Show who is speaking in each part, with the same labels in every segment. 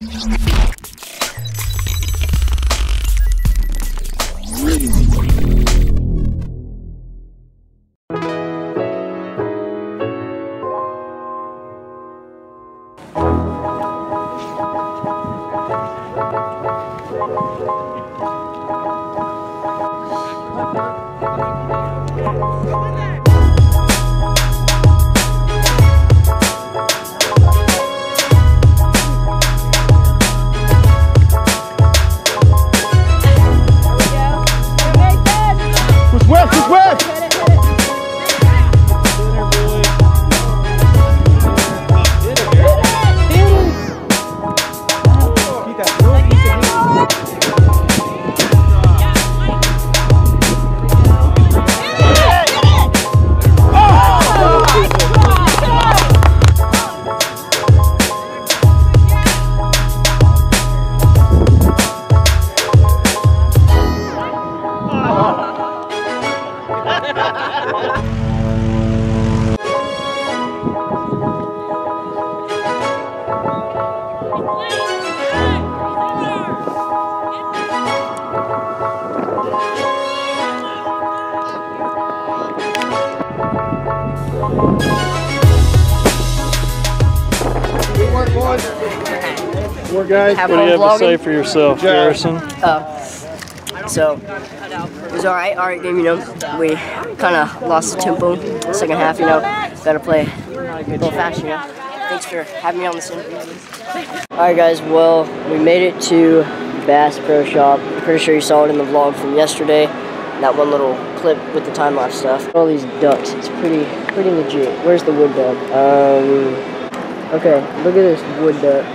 Speaker 1: Push More guys.
Speaker 2: Have
Speaker 3: What do you have
Speaker 2: fun
Speaker 3: to say for yourself. Garrison?
Speaker 2: Uh, so it was alright, alright game, you know. We kind of lost the tempo second half, you know. Gotta play a little faster, you know. Thanks for having me on this interview. Alright guys, well, we made it to Bass Pro Shop. Pretty sure you saw it in the vlog from yesterday. That one little clip with the time lapse stuff. All these ducks, it's pretty pretty legit. Where's the wood duck? Um okay, look at this wood duck.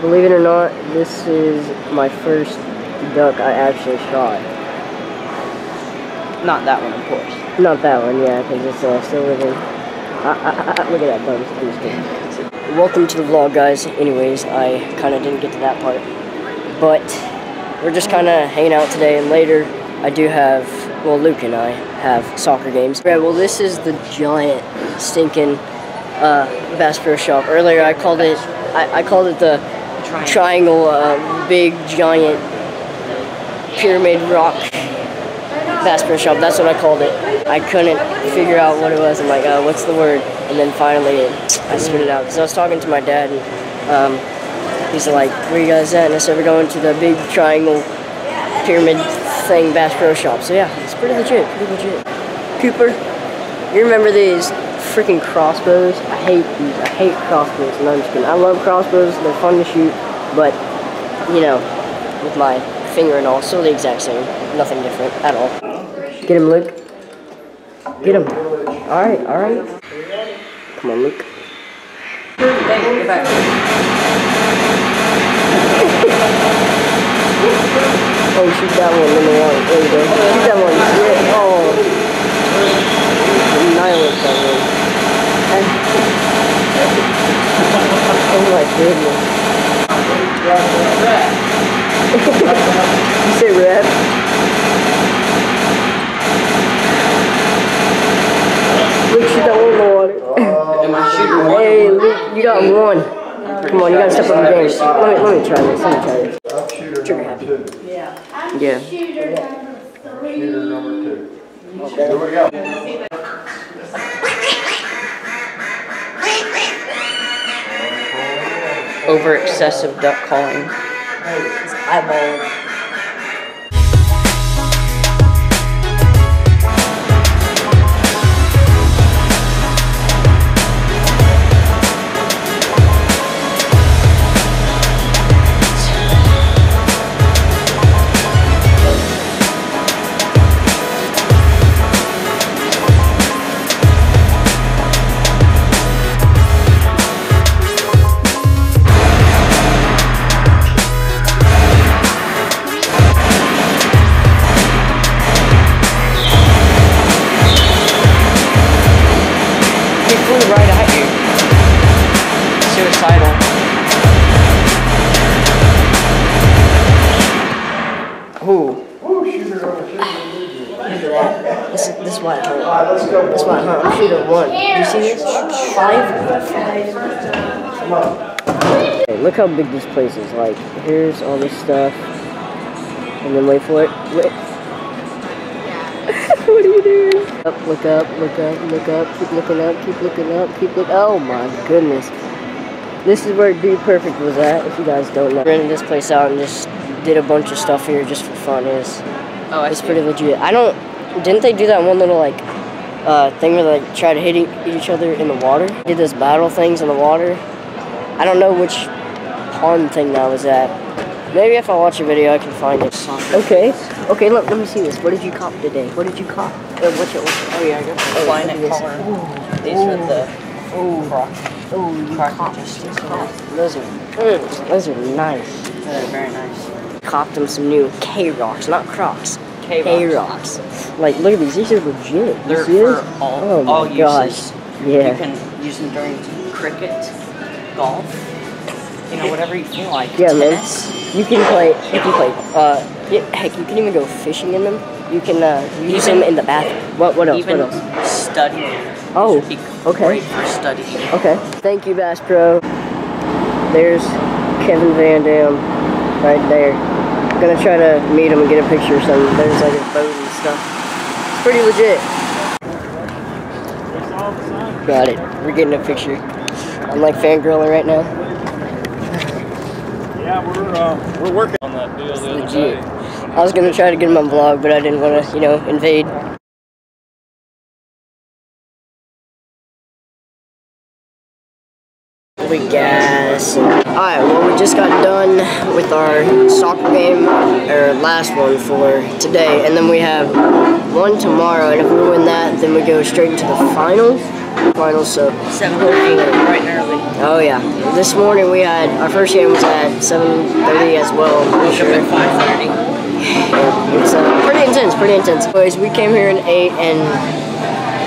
Speaker 2: Believe it or not, this is my first duck I actually shot.
Speaker 4: Not that one, of course.
Speaker 2: Not that one, yeah, because it's uh, still living. I, I, I, look at that bug. Welcome to the vlog, guys. Anyways, I kind of didn't get to that part. But we're just kind of hanging out today, and later I do have, well, Luke and I have soccer games. Right, well, this is the giant, stinking uh, Bass Pro Shop. Earlier I called it, I, I called it the triangle, uh, big, giant pyramid rock Bass Pro Shop. That's what I called it. I couldn't figure out what it was. I'm like, uh, what's the word? And then finally, I spit it out because I was talking to my dad, and um, he's like, "Where you guys at?" And I said, "We're going to the big triangle pyramid thing, Bass Pro Shop." So yeah, it's pretty legit. Pretty legit. Cooper, you remember these freaking crossbows? I hate these. I hate crossbows. No, I'm just kidding. I love crossbows. They're fun to shoot, but you know, with my finger and all, still the exact same. Nothing different at all. Get him, Luke. Get him. Alright, alright. Come on, Luke. Oh, shoot that one, number one. There you go. Shoot that one. Yeah. Oh. Annihilate that one. oh my goodness. you say red? Luke, shoot that one in the water.
Speaker 4: Am I shooting one?
Speaker 2: Hey, Luke, you got one. Come on, you gotta step up your game. Let me, let me try this. Let me try this. Trigger happy. Yeah.
Speaker 1: Shooter number two. Here we go.
Speaker 4: Over excessive duck calling.
Speaker 2: Eyeball.
Speaker 4: Ooh.
Speaker 1: Woo, shooter number two.
Speaker 2: This is this it hurt. This is why it hurt. I'm shooting one. Do you see this? Five.
Speaker 1: Come on.
Speaker 2: Hey, look how big this place is. Like, here's all this stuff. And then wait for it. Wait. what are you doing? Up, look up, look up, look up. Keep looking up, keep looking up, keep looking. Oh my goodness. This is where Dude Perfect was at, if you guys don't know. Rented this place out and just did a bunch of stuff here just for fun. It's,
Speaker 4: Oh, I
Speaker 2: it's
Speaker 4: see.
Speaker 2: pretty legit. I don't, didn't they do that one little like, uh, thing where they like, try to hit e- each other in the water? Did this battle things in the water. I don't know which pond thing that was at. Maybe if I watch a video I can find it. Okay, okay, look, let me see this. What did you cop today? What did you cop? Uh, what's it, what's it?
Speaker 4: Oh yeah, I got the
Speaker 2: Oh, look at
Speaker 4: collar. These are the
Speaker 2: Oh, oh, you
Speaker 4: Crotch
Speaker 2: copped
Speaker 4: adjusters.
Speaker 2: Those are, mm, those are nice.
Speaker 4: They're very nice.
Speaker 2: Copped them some new K-Rocks, not Crocs.
Speaker 4: K-Rocks.
Speaker 2: K-Rocks. Like, look at these. These are legit. You
Speaker 4: They're for all,
Speaker 2: Oh my
Speaker 4: all
Speaker 2: gosh.
Speaker 4: uses.
Speaker 2: Yeah.
Speaker 4: You can use them during cricket, golf, you know, whatever you feel like.
Speaker 2: Yeah, man. You can play. You can play. Uh, heck, you can even go fishing in them. You can uh, use
Speaker 4: Even-
Speaker 2: them in the bathroom. What? What else?
Speaker 4: Even
Speaker 2: what else?
Speaker 4: studying.
Speaker 2: Oh, okay.
Speaker 4: Great for studying.
Speaker 2: Okay. Thank you, Bass Pro. There's Kevin Van Dam right there. Gonna try to meet him and get a picture or something. There's like a boat and stuff. It's pretty legit. Got it. We're getting a picture. I'm like fangirling right now.
Speaker 1: Yeah, we're, uh, we're working on that deal the other day.
Speaker 2: I was gonna try to get him on vlog, but I didn't want to, you know, invade. We gas. Alright, well we just got done with our soccer game, or last one for today, and then we have one tomorrow, and if we win that, then we go straight into the finals. Finals, so
Speaker 4: 7 bright and early.
Speaker 2: Oh yeah. This morning we had our first game was at 7:30 as well.
Speaker 4: Woke
Speaker 2: sure.
Speaker 4: up at 5.30.
Speaker 2: It was uh, pretty intense, pretty intense. Anyways, we came here and ate and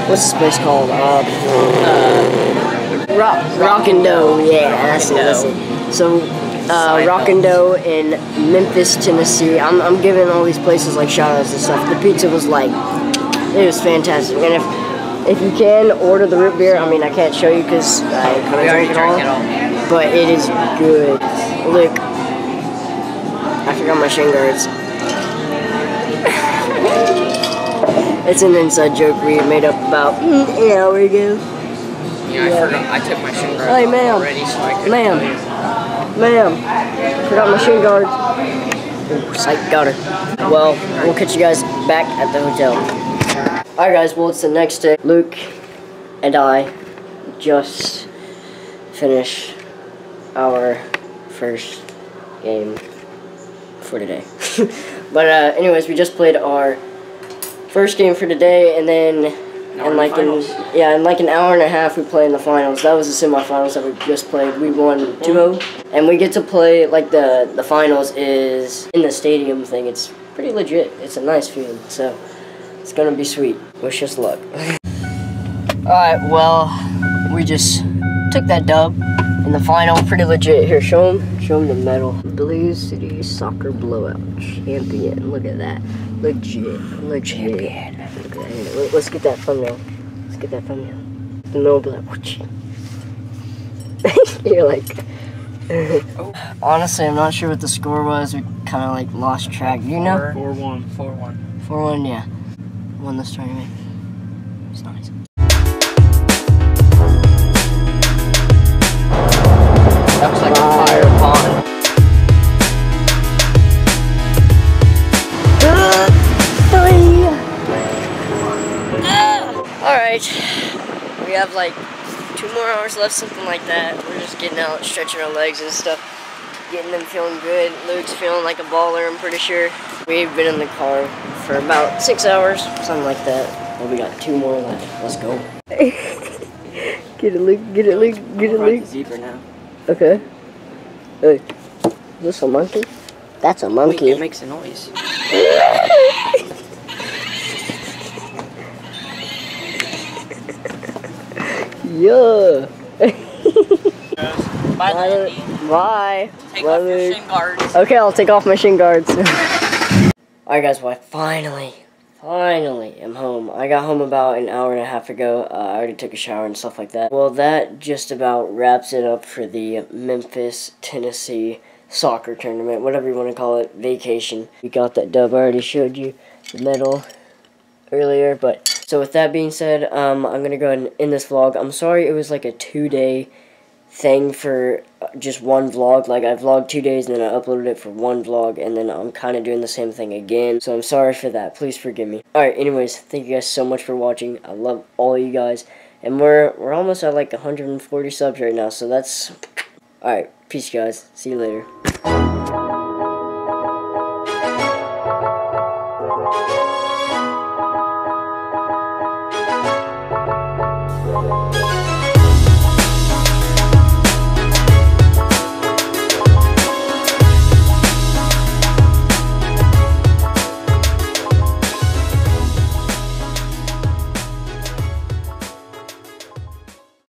Speaker 2: what's this place called? Uh, Rock Rock and Dough. Yeah, that's it. That's it. So. Uh, Rock and Dough in Memphis, Tennessee. I'm, I'm giving all these places like shout outs and stuff. The pizza was like, it was fantastic. And if if you can order the root beer, I mean I can't show you because I couldn't
Speaker 4: already
Speaker 2: drink it all
Speaker 4: all.
Speaker 2: but it is good. Look, I forgot my shin guards. it's an inside joke we made up about an hour ago.
Speaker 4: Yeah, I forgot. I took my shin guards
Speaker 2: Hey, ma'am.
Speaker 4: already, so I couldn't
Speaker 2: Ma'am. Ma'am, forgot my shin guards. Ooh, psych, got her. Well, we'll catch you guys back at the hotel. Alright guys, well it's the next day. Luke and I just finished our first game for today. but uh, anyways, we just played our first game for today, and then In
Speaker 4: in
Speaker 2: like an yeah, in like an hour and a half, we play in the finals. That was the semifinals that we just played. We won 2-0, and we get to play like the the finals is in the stadium thing. It's pretty legit. It's a nice feeling. So it's gonna be sweet. Wish us luck. Alright, well, we just took that dub in the final. Pretty legit. Here, show them, show them the medal. Blue City Soccer Blowout Champion. Look at that. Legit. Legit. Look at that. Here, let- Let's get that thumbnail. Let's get that thumbnail. The middle be like. You're like... Honestly, I'm not sure what the score was. We kind of like lost track. You know?
Speaker 1: 4-1.
Speaker 4: 4-1.
Speaker 2: 4-1, yeah. Won this tournament. It's nice.
Speaker 4: Like
Speaker 2: two more hours left, something like that. We're just getting out, stretching our legs and stuff. Getting them feeling good. Luke's feeling like a baller, I'm pretty sure. We've been in the car for about six hours, something like that. Well, we got two more left. Let's go. get it, Luke. Get it, Luke. Get it,
Speaker 4: Ride
Speaker 2: Luke.
Speaker 4: the zebra now.
Speaker 2: Okay. Hey. Is this a monkey? That's a
Speaker 4: Wait,
Speaker 2: monkey.
Speaker 4: it makes a noise.
Speaker 2: Yeah.
Speaker 4: Bye,
Speaker 2: Bye.
Speaker 4: Landy.
Speaker 2: Bye.
Speaker 4: Take
Speaker 2: Bye,
Speaker 4: off your shin guards.
Speaker 2: Okay, I'll take off my shin guards. Alright guys, well I finally, finally am home. I got home about an hour and a half ago. Uh, I already took a shower and stuff like that. Well, that just about wraps it up for the Memphis, Tennessee soccer tournament, whatever you want to call it, vacation. We got that dub. I already showed you the medal earlier, but so with that being said, um, I'm gonna go ahead and end this vlog. I'm sorry it was like a two-day thing for uh, just one vlog. Like, I vlogged two days and then I uploaded it for one vlog, and then I'm kind of doing the same thing again. So I'm sorry for that. Please forgive me. Alright, anyways, thank you guys so much for watching. I love all you guys. And we're, we're almost at like 140 subs right now, so that's... Alright, peace guys. See you later.